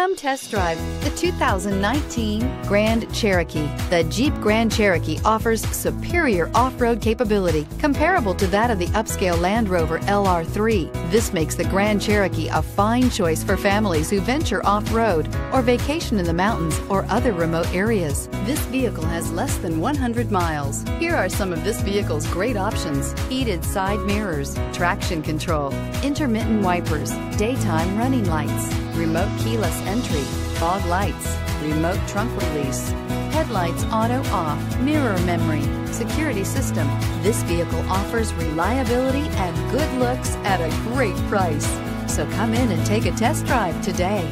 Come test drive the 2019 Grand Cherokee. The Jeep Grand Cherokee offers superior off-road capability comparable to that of the upscale Land Rover LR3. This makes the Grand Cherokee a fine choice for families who venture off-road or vacation in the mountains or other remote areas. This vehicle has less than 100 miles. Here are some of this vehicle's great options. Heated side mirrors, traction control, intermittent wipers, daytime running lights, remote keyless entry, fog lights, remote trunk release, headlights auto off, mirror memory, security system. This vehicle offers reliability and good looks at a great price. So come in and take a test drive today.